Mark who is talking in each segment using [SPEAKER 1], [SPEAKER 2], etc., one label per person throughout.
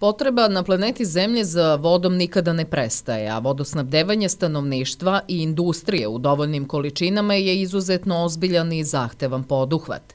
[SPEAKER 1] Potreba na planeti Zemlje za vodom nikada ne prestaje, a vodosnabdevanje stanovništva i industrije u dovoljnim količinama je izuzetno ozbiljan i zahtevan poduhvat.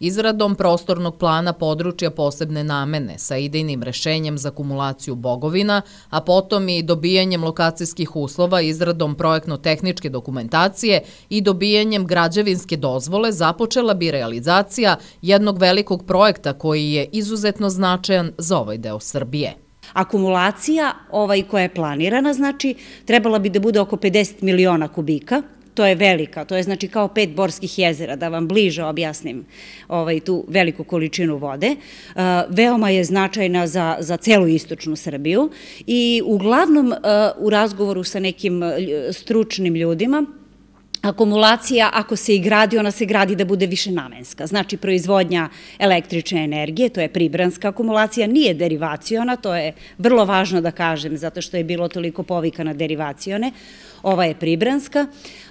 [SPEAKER 1] Izradom prostornog plana područja posebne namene sa idejnim rešenjem za kumulaciju bogovina, a potom i dobijanjem lokacijskih uslova izradom projektno-tehničke dokumentacije i dobijanjem građevinske dozvole započela bi realizacija jednog velikog projekta koji je izuzetno značajan za ovaj deo Srbije.
[SPEAKER 2] Akumulacija ovaj koja je planirana, znači, trebala bi da bude oko 50 miliona kubika, to je velika, to je znači kao pet borskih jezera, da vam bliže objasnim ovaj, tu veliku količinu vode. Uh, veoma je značajna za, za celu istočnu Srbiju i uglavnom uh, u razgovoru sa nekim uh, stručnim ljudima, Akumulacija, ako se i gradi, ona se gradi da bude više namenska. Znači, proizvodnja električne energije, to je pribranska akumulacija, nije derivaciona, to je vrlo važno da kažem, zato što je bilo toliko povika na derivacione. Ova je pribranska.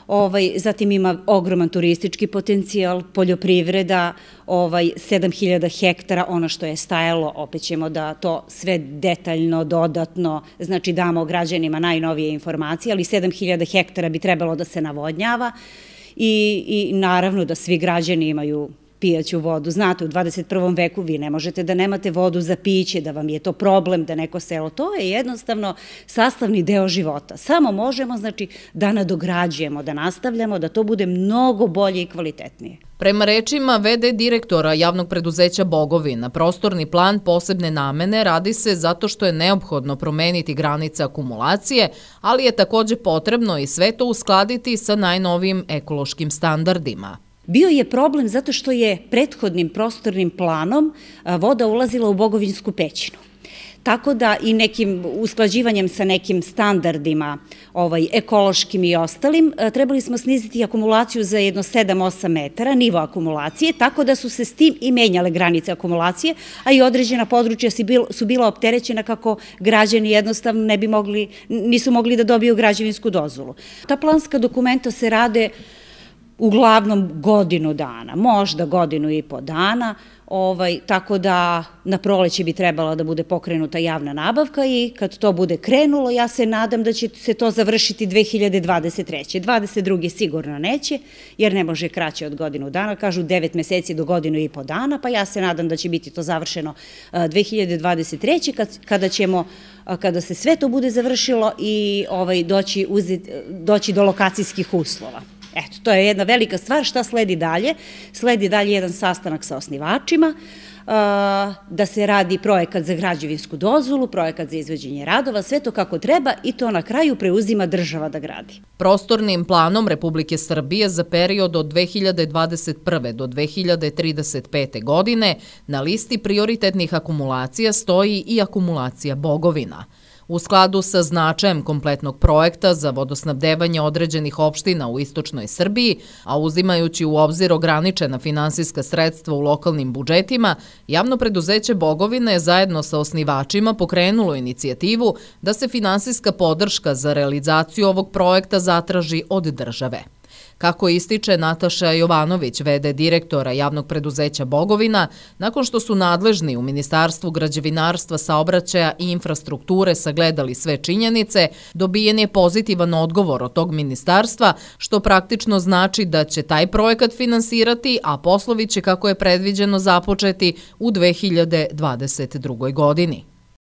[SPEAKER 2] Ovaj, zatim ima ogroman turistički potencijal, poljoprivreda, ovaj, 7000 hektara, ono što je stajalo, opet ćemo da to sve detaljno, dodatno, znači damo građanima najnovije informacije, ali 7000 hektara bi trebalo da se navodnjava i, i naravno da svi građani imaju pijaću vodu. Znate, u 21. veku vi ne možete da nemate vodu za piće, da vam je to problem, da neko selo. To je jednostavno sastavni deo života. Samo možemo, znači, da nadograđujemo, da nastavljamo, da to bude mnogo bolje i kvalitetnije.
[SPEAKER 1] Prema rečima VD direktora javnog preduzeća Bogovina, prostorni plan posebne namene radi se zato što je neophodno promeniti granice akumulacije, ali je takođe potrebno i sve to uskladiti sa najnovijim ekološkim standardima.
[SPEAKER 2] Bio je problem zato što je prethodnim prostornim planom voda ulazila u Bogovinsku pećinu. Tako da i nekim usklađivanjem sa nekim standardima ovaj, ekološkim i ostalim, trebali smo sniziti akumulaciju za jedno 7-8 metara, nivo akumulacije, tako da su se s tim i menjale granice akumulacije, a i određena područja su bila opterećena kako građani jednostavno ne bi mogli, nisu mogli da dobiju građevinsku dozvolu. Ta planska dokumenta se rade uglavnom godinu dana, možda godinu i po dana, ovaj, tako da na proleće bi trebala da bude pokrenuta javna nabavka i kad to bude krenulo, ja se nadam da će se to završiti 2023. 22. sigurno neće, jer ne može kraće od godinu dana, kažu 9 meseci do godinu i po dana, pa ja se nadam da će biti to završeno 2023. Kad, kada ćemo kada se sve to bude završilo i ovaj doći, uzeti, doći do lokacijskih uslova. Eto, to je jedna velika stvar. Šta sledi dalje? Sledi dalje jedan sastanak sa osnivačima, da se radi projekat za građevinsku dozvolu, projekat za izveđenje radova, sve to kako treba i to na kraju preuzima država da gradi.
[SPEAKER 1] Prostornim planom Republike Srbije za period od 2021. do 2035. godine na listi prioritetnih akumulacija stoji i akumulacija Bogovina – U skladu sa značajem kompletnog projekta za vodosnabdevanje određenih opština u istočnoj Srbiji, a uzimajući u obzir ograničena finansijska sredstva u lokalnim budžetima, javno preduzeće Bogovine je zajedno sa osnivačima pokrenulo inicijativu da se finansijska podrška za realizaciju ovog projekta zatraži od države. Kako ističe Nataša Jovanović, vede direktora javnog preduzeća Bogovina, nakon što su nadležni u Ministarstvu građevinarstva, saobraćaja i infrastrukture sagledali sve činjenice, dobijen je pozitivan odgovor od tog ministarstva, što praktično znači da će taj projekat finansirati, a poslovi će, kako je predviđeno, započeti u 2022. godini.